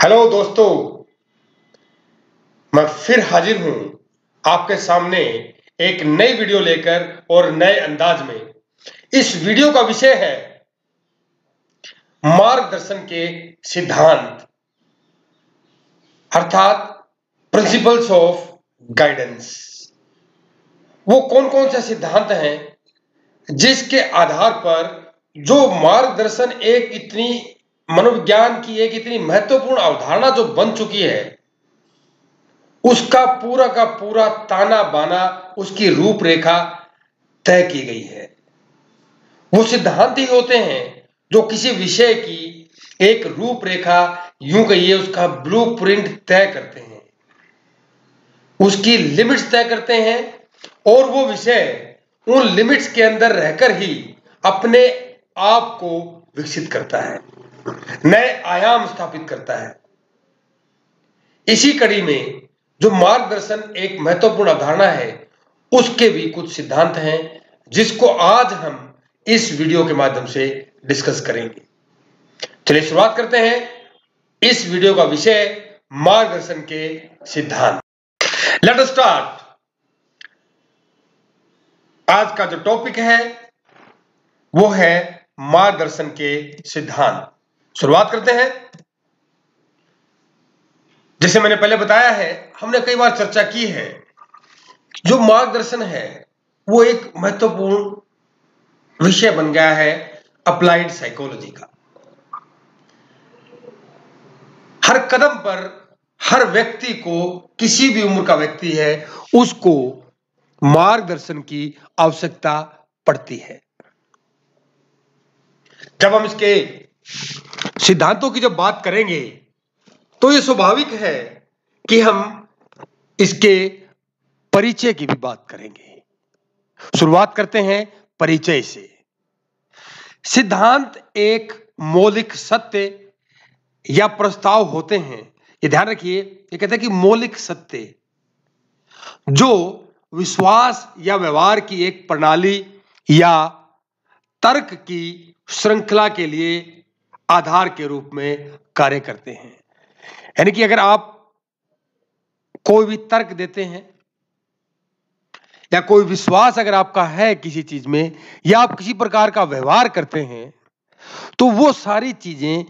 Hello दोस्तों, मैं फिर हाजिर हूँ आपके सामने एक नई वीडियो लेकर और नए अंदाज में। इस वीडियो का विषय है मार्गदर्शन के सिद्धांत, अर्थात प्रिंसिपल्स ऑफ़ गाइडेंस वो कौन कौन से सिद्धांत हैं जिसके आधार पर जो मार्गदर्शन एक इतनी मनोविज्ञान की एक इतनी महत्वपूर्ण अवधारणा जो बन चुकी है, उसका पूरा का पूरा ताना बाना, उसकी रूपरेखा तय की गई है। वो सिद्धांत ही होते हैं जो किसी विषय की एक रूपरेखा यूँ कहिए उसका ब्लूप्रिंट तय करते हैं। उसकी लिमिट्स तय करते हैं और वो विषय उन लिमिट्स के अंदर रहकर ही अपने आप को विकसित करता है। नए आयाम स्थापित करता है। इसी कड़ी में जो मार्गदर्शन एक महत्वपूर्ण अवधारणा है, उसके भी कुछ सिद्धांत हैं, जिसको आज हम इस वीडियो के माध्यम से डिस्कस करेंगे। चलिए शुरुआत करते हैं इस वीडियो का विषय मार्गदर्शन के सिद्धांत। लेट स्टार्ट आज का जो टॉपिक है, वो है मार्गदर्शन के सिद्धांत। शुरुआत करते हैं। जैसे मैंने पहले बताया है, हमने कई बार चर्चा की है। जो मार्गदर्शन है, वो एक महत्वपूर्ण विषय बन गया है अप्लाइड साइकोलॉजी का। हर कदम पर हर व्यक्ति को, किसी भी उम्र का व्यक्ति है, उसको मार्गदर्शन की आवश्यकता पड़ती है। जब हम इसके सिद्धांतों की जब बात करेंगे तो यह स्वाभाविक है कि हम इसके परिचय की भी बात करेंगे। शुरुआत करते हैं परिचय से। सिद्धांत एक मौलिक सत्य या प्रस्ताव होते हैं। ये ध्यान रखिए, ये कहते हैं कि मौलिक सत्य, जो विश्वास या व्यवहार की एक प्रणाली या तर्क की श्रृंखला के लिए आधार के रूप में कार्य करते हैं। यानी कि अगर आप कोई भी तर्क देते हैं या कोई विश्वास अगर आपका है किसी चीज़ में या आप किसी प्रकार का व्यवहार करते हैं तो वो सारी चीज़ें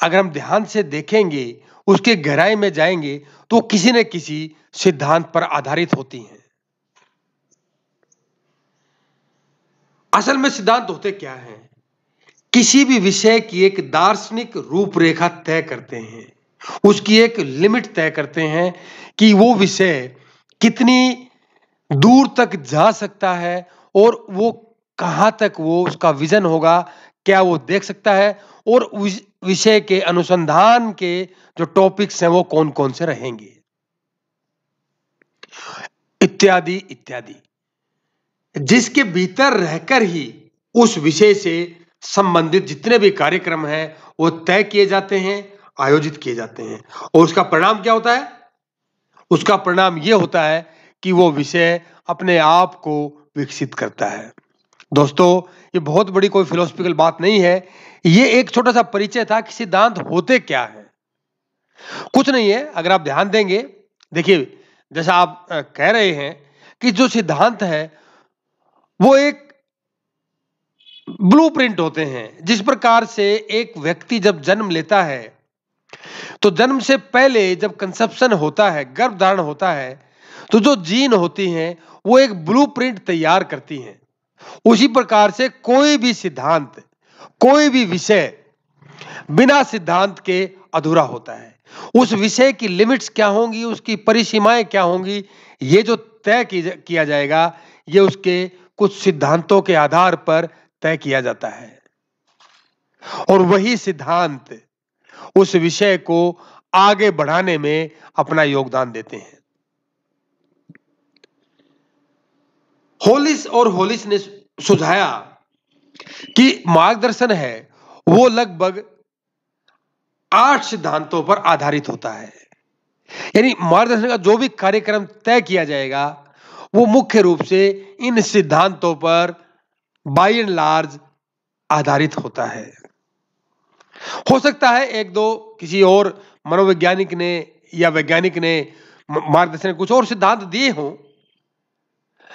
अगर हम ध्यान से देखेंगे, उसके गहराई में जाएँगे तो किसी न किसी सिद्धांत पर आधारित होती हैं। असल में सिद्धांत होते क्या हैं? किसी भी विषय की एक दार्शनिक रूपरेखा तय करते हैं। उसकी एक लिमिट तय करते हैं कि वो विषय कितनी दूर तक जा सकता है और वो कहाँ तक वो उसका विजन होगा, क्या वो देख सकता है और विषय के अनुसंधान के जो टॉपिक्स हैं वो कौन कौन से रहेंगे। इत्यादि इत्यादि। जिसके भीतर रहकर ही उस विषय से संबंधित जितने भी कार्यक्रम हैं, वो तय किए जाते हैं, आयोजित किए जाते हैं। और उसका परिणाम क्या होता है? उसका परिणाम यह होता है कि वो विषय अपने आप को विकसित करता है। दोस्तों, ये बहुत बड़ी कोई फिलोसफिकल बात नहीं है। ये एक छोटा सा परिचय था कि सिद्धांत होते क्या है। कुछ नहीं है, अगर आप ध्यान देंगे, देखिए, जैसा आप कह रहे हैं कि जो सिद्धांत है, वो एक ब्लूप्रिंट होते हैं। जिस प्रकार से एक व्यक्ति जब जन्म लेता है तो जन्म से पहले जब कंसेप्शन होता है गर्भ धारण होता है तो जो जीन होती हैं, वो एक ब्लूप्रिंट तैयार करती हैं। उसी प्रकार से कोई भी सिद्धांत, कोई भी विषय बिना सिद्धांत के अधूरा होता है। उस विषय की लिमिट्स क्या होंगी, उसकी परिसीमाएँ क्या होंगी, ये जो तय किया जाएगा, ये उसके कुछ सिद्धांतों के आधार पर तय किया जाता है। और वही सिद्धांत उस विषय को आगे बढ़ाने में अपना योगदान देते हैं। होलिस और होलिस ने सुझाया कि मार्गदर्शन है, वो लगभग आठ सिद्धांतों पर आधारित होता है। यानी मार्गदर्शन का जो भी कार्यक्रम तय किया जाएगा, वो मुख्य रूप से इन सिद्धांतों पर बाई एंड लार्ज आधारित होता है। हो सकता है एक दो किसी और मनोवैज्ञानिक ने या वैज्ञानिक ने मार्गदर्शन कुछ और सिद्धांत दिए हों,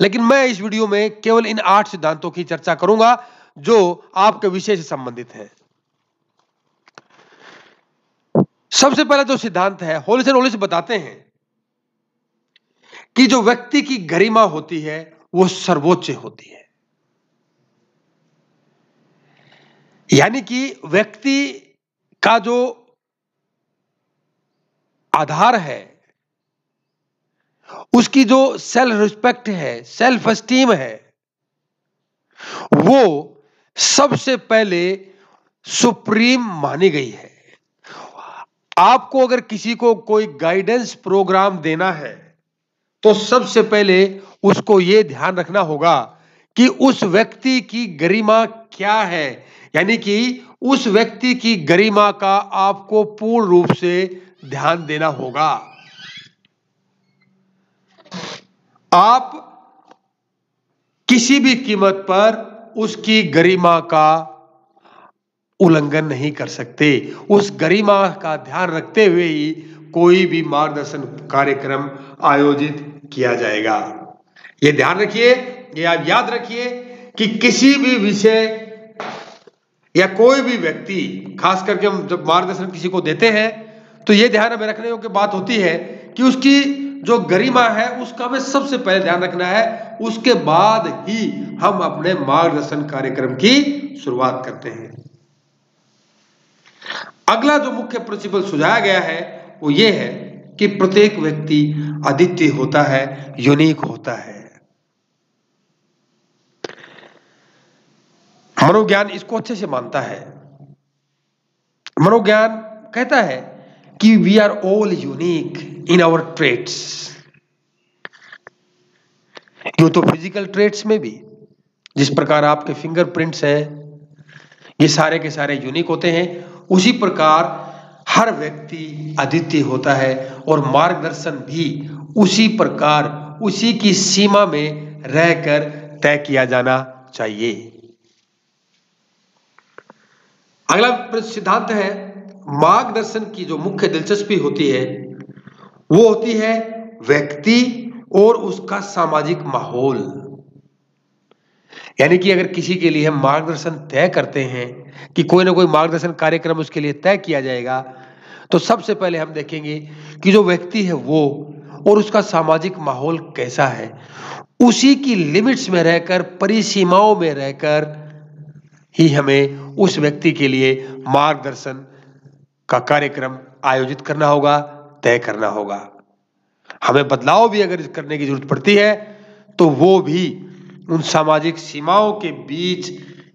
लेकिन मैं इस वीडियो में केवल इन आठ सिद्धांतों की चर्चा करूँगा जो आपके विषय से संबंधित है। सबसे पहले जो सिद्धांत है होलिस एंड होलिस बताते हैं कि जो व्यक्ति की गरिमा होती है, वो सर्वोच्च होती है। यानी कि व्यक्ति का जो आधार है, उसकी जो सेल्फ रिस्पेक्ट है सेल्फ एस्टीम है, वो सबसे पहले सुप्रीम मानी गई है। आपको अगर किसी को कोई गाइडेंस प्रोग्राम देना है तो सबसे पहले उसको यह ध्यान रखना होगा कि उस व्यक्ति की गरिमा क्या है? यानी कि उस व्यक्ति की गरिमा का आपको पूर्ण रूप से ध्यान देना होगा। आप किसी भी कीमत पर उसकी गरिमा का उल्लंघन नहीं कर सकते। उस गरिमा का ध्यान रखते हुए ही कोई भी मार्गदर्शन कार्यक्रम आयोजित किया जाएगा। ये ध्यान रखिए, ये आप याद रखिए कि किसी भी विषय या कोई भी व्यक्ति, खास करके हम जब मार्गदर्शन किसी को देते हैं तो ये ध्यान हमें रखने की बात होती है कि उसकी जो गरिमा है, उसका हमें सबसे पहले ध्यान रखना है। उसके बाद ही हम अपने मार्गदर्शन कार्यक्रम की शुरुआत करते हैं। अगला जो मुख्य प्रिंसिपल सुझाया गया है, वो ये है कि प्रत्येक व्यक्ति अद्वितीय होता है यूनिक होता है। मनोज्ञान इसको अच्छे से मानता है। मनोज्ञान कहता है कि we are all unique in our traits you तो फ़िज़िकल ट्रेट्स में भी, जिस प्रकार आपके फिंगरप्रिंट्स हैं, ये सारे के सारे यूनिक होते हैं, उसी प्रकार हर व्यक्ति अद्वितीय होता है और मार्गदर्शन भी उसी प्रकार, उसी की सीमा में रहकर तय किया जाना चाहिए। अगला सिद्धांत है, मार्गदर्शन की जो मुख्य दिलचस्पी होती है, वो होती है व्यक्ति और उसका सामाजिक माहौल। यानी कि अगर किसी के लिए हम मार्गदर्शन तय करते हैं कि कोई ना कोई मार्गदर्शन कार्यक्रम उसके लिए तय किया जाएगा तो सबसे पहले हम देखेंगे कि जो व्यक्ति है वो और उसका सामाजिक माहौल कैसा है। उसी की लिमिट्स में रहकर, परिसीमाओं में रहकर ही हमें उस व्यक्ति के लिए मार्गदर्शन का कार्यक्रम आयोजित करना होगा, तय करना होगा। हमें बदलाव भी अगर करने की ज़रूरत पड़ती है तो वो भी उन सामाजिक सीमाओं के बीच,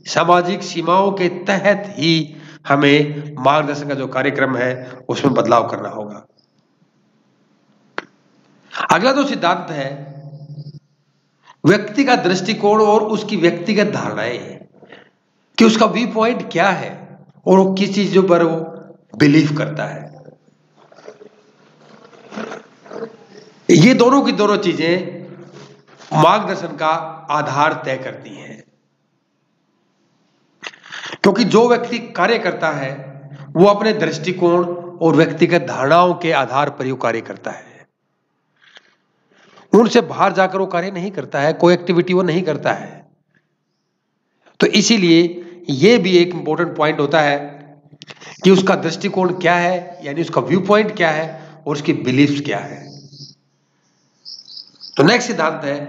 सामाजिक सीमाओं के तहत ही हमें मार्गदर्शन का जो कार्यक्रम है, उसमें बदलाव करना होगा। अगला जो सिद्धांत है, व्यक्ति का दृष्टिकोण और उसकी व्यक्तिगत धारणाएँ। कि उसका व्यू पॉइंट क्या है और वो किस चीज़ों पर वो बिलीव करता है। ये दोनों की दोनों चीज़ें मार्गदर्शन का आधार तय करती हैं। क्योंकि जो व्यक्ति कार्य करता है, वो अपने दृष्टिकोण और व्यक्तिगत धारणाओं के आधार पर ही कार्य करता है। उनसे बाहर जाकर वो कार्य नहीं करता है, कोई एक्टिविटी वो नहीं करता है। तो इसीलिए ये भी एक इंपॉर्टेंट पॉइंट होता है कि उसका दृष्टिकोण क्या है, यानी उसका व्यू पॉइंट क्या है और उसकी बिलीफ क्या है। तो नेक्स्ट सिद्धांत है,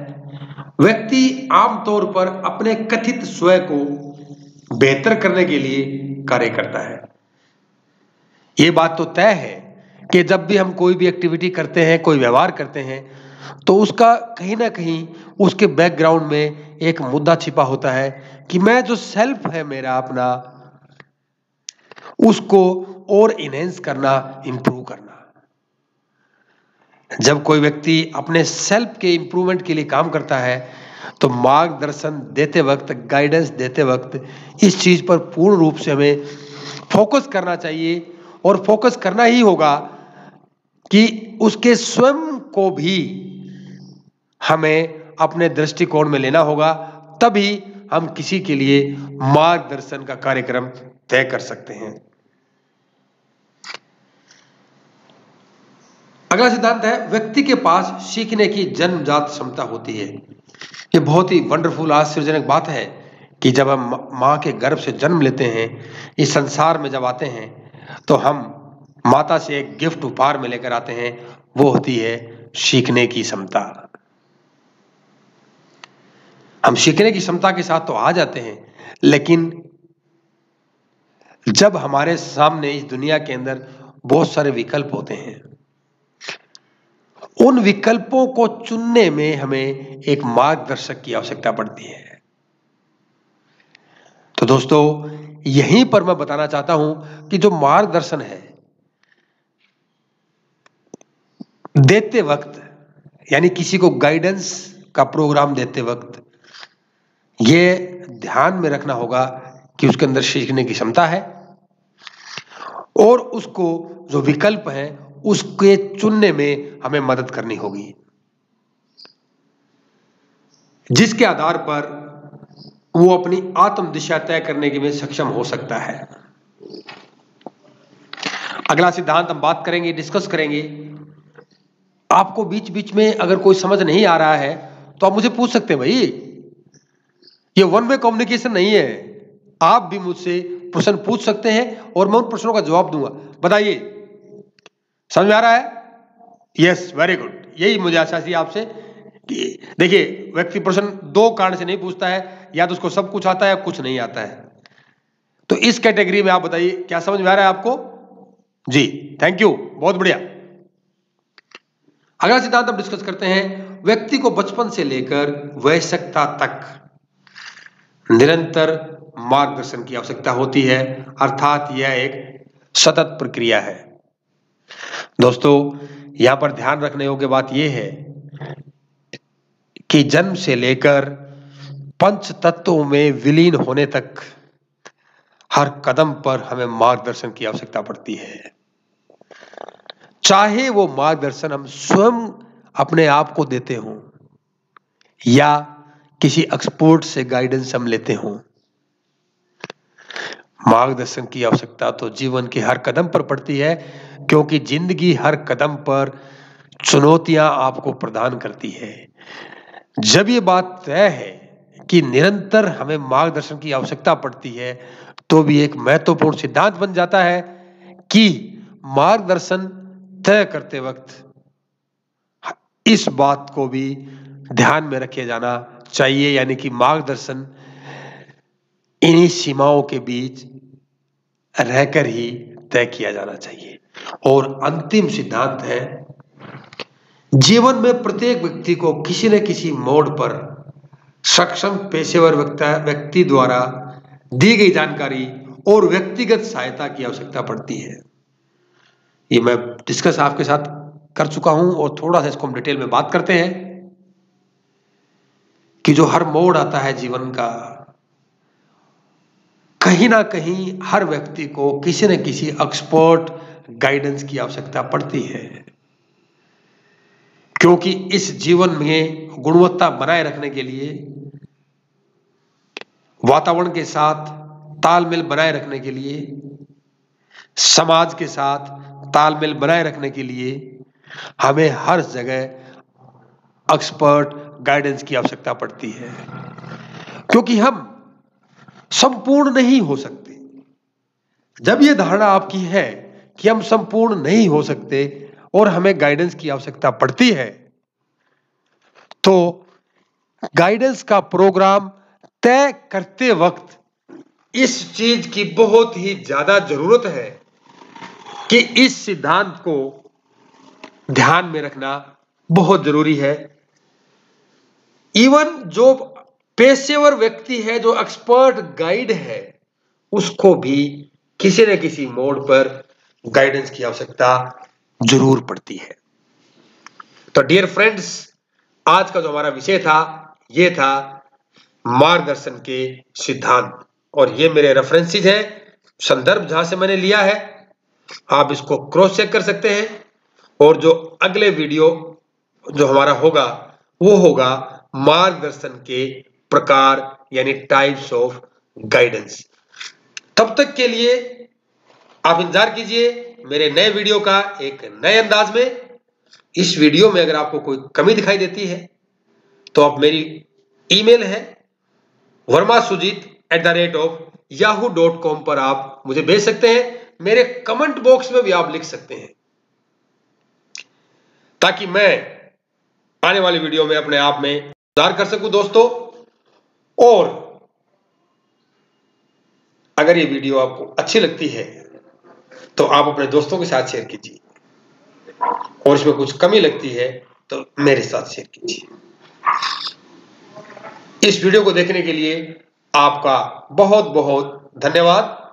व्यक्ति आमतौर पर अपने कथित स्वयं को बेहतर करने के लिए कार्य करता है। यह बात तो तय है कि जब भी हम कोई भी एक्टिविटी करते हैं, कोई व्यवहार करते हैं तो उसका कहीं ना कहीं उसके बैकग्राउंड में एक मुद्दा छिपा होता है कि मैं जो सेल्फ है मेरा अपना, उसको और इनहेंस करना इंप्रूव करना। जब कोई व्यक्ति अपने सेल्फ के इंप्रूवमेंट के लिए काम करता है तो मार्गदर्शन देते वक्त गाइडेंस देते वक्त इस चीज़ पर पूर्ण रूप से हमें फोकस करना चाहिए और फोकस करना ही होगा कि उसके स्वयं को भी हमें अपने दृष्टिकोण में लेना होगा, तभी हम किसी के लिए मार्गदर्शन का कार्यक्रम तय कर सकते हैं। अगला सिद्धांत है, व्यक्ति के पास सीखने की जन्मजात क्षमता होती है। ये बहुत ही वंडरफुल आश्चर्यजनक बात है कि जब हम माँ के गर्भ से जन्म लेते हैं, इस संसार में जब आते हैं तो हम माता से एक गिफ्ट उपहार में लेकर आते हैं, वो होती है सीखने की क्षमता। हम सीखने की क्षमता के साथ तो आ जाते हैं, लेकिन जब हमारे सामने इस दुनिया के अंदर बहुत सारे विकल्प होते हैं, उन विकल्पों को चुनने में हमें एक मार्गदर्शक की आवश्यकता पड़ती है। तो दोस्तों, यहीं पर मैं बताना चाहता हूँ कि जो मार्गदर्शन है, देते वक्त, यानी किसी को गाइडेंस का प्रोग्राम देते वक्त ये ध्यान में रखना होगा कि उसके अंदर सीखने की क्षमता है और उसको जो विकल्प है, उसके चुनने में हमें मदद करनी होगी। जिसके आधार पर वो अपनी आत्म दिशा तय करने के में सक्षम हो सकता है। अगला सिद्धांत हम बात करेंगे, डिस्कस करेंगे। आपको बीच बीच में अगर कोई समझ नहीं आ रहा है तो आप मुझे पूछ सकते हैं भाई। ये वन वे कम्युनिकेशन नहीं है। आप भी मुझसे प्रश्न पूछ सकते हैं और मैं उन प्रश्नों का जवाब दूँगा। बताइए। समझ में आ रहा है? यस वेरी गुड यही मुझे आशा थी आपसे कि, देखिए, व्यक्ति प्रश्न दो कारण से नहीं पूछता है। या तो उसको सब कुछ आता है कुछ नहीं आता है। तो इस कैटेगरी में आप बताइए, क्या समझ में आ रहा है आपको? जी थैंक यू बहुत बढ़िया। अगला सिद्धांत हम डिस्कस करते हैं। व्यक्ति को बचपन से लेकर वयस्कता तक। निरंतर मार्गदर्शन की आवश्यकता होती है, अर्थात यह एक सतत प्रक्रिया है। दोस्तों, यहाँ पर ध्यान रखने योग्य बात यह है कि जन्म से लेकर पंच तत्वों में विलीन होने तक हर कदम पर हमें मार्गदर्शन की आवश्यकता पड़ती है। चाहे वो मार्गदर्शन हम स्वयं अपने आप को देते हों या किसी एक्सपोर्ट से गाइडेंस हम लेते हों। मार्गदर्शन की आवश्यकता तो जीवन के हर कदम पर पड़ती है, क्योंकि ज़िंदगी हर कदम पर चुनौतियाँ आपको प्रदान करती है। जब ये बात तय है कि निरंतर हमें मार्गदर्शन की आवश्यकता पड़ती है तो भी एक महत्वपूर्ण सिद्धांत बन जाता है कि मार्गदर्शन तय करते वक्त इस बात को भी ध्यान में रखे जाना चाहिए, यानी कि मार्गदर्शन इन्हीं सीमाओं के बीच रहकर ही तय किया जाना चाहिए। और अंतिम सिद्धांत है, जीवन में प्रत्येक व्यक्ति को किसी न किसी मोड़ पर सक्षम पेशेवर व्यक्ति द्वारा दी गई जानकारी और व्यक्तिगत सहायता की आवश्यकता पड़ती है। ये मैं डिस्कस आपके साथ कर चुका हूँ और थोड़ा सा इसको हम डिटेल में बात करते हैं। कि जो हर मोड़ आता है जीवन का, कहीं ना कहीं हर व्यक्ति को किसी न किसी एक्सपर्ट गाइडेंस की आवश्यकता पड़ती है। क्योंकि इस जीवन में गुणवत्ता बनाए रखने के लिए, वातावरण के साथ, तालमेल बनाए रखने के लिए, समाज के साथ तालमेल बनाए रखने के लिए हमें हर जगह एक्सपर्ट गाइडेंस की आवश्यकता पड़ती है। क्योंकि हम संपूर्ण नहीं हो सकते। जब यह धारणा आपकी है कि हम संपूर्ण नहीं हो सकते और हमें गाइडेंस की आवश्यकता पड़ती है तो गाइडेंस का प्रोग्राम तय करते वक्त इस चीज़ की बहुत ही ज़्यादा ज़रूरत है कि इस सिद्धांत को ध्यान में रखना बहुत ज़रूरी है। इवन जो पेशेवर व्यक्ति है, जो एक्सपर्ट गाइड है, उसको भी किसी न किसी मोड पर गाइडेंस की आवश्यकता ज़रूर पड़ती है। तो डियर फ्रेंड्स आज का जो हमारा विषय था, ये था मार्गदर्शन के सिद्धांत। और ये मेरे रेफरेंसेज हैं, संदर्भ जहाँ से मैंने लिया है, आप इसको क्रॉस चेक कर सकते हैं। और जो अगले वीडियो जो हमारा होगा, वो होगा मार्गदर्शन के प्रकार, यानी टाइप्स ऑफ़ गाइडेंस तब तक के लिए आप इंतज़ार कीजिए मेरे नए वीडियो का एक नए अंदाज में। इस वीडियो में अगर आपको कोई कमी दिखाई देती है तो आप मेरी ईमेल है Verma Sujit at the rate of Yahoo dot com पर आप मुझे भेज सकते हैं। मेरे कमेंट बॉक्स में भी आप लिख सकते हैं। ताकि मैं आने वाली वीडियो में अपने आप में सुधार कर सकूँ दोस्तों? और अगर ये वीडियो आपको अच्छी लगती है तो आप अपने दोस्तों के साथ शेयर कीजिए। और इसमें कुछ कमी लगती है तो मेरे साथ शेयर कीजिए। इस वीडियो को देखने के लिए आपका बहुत बहुत धन्यवाद।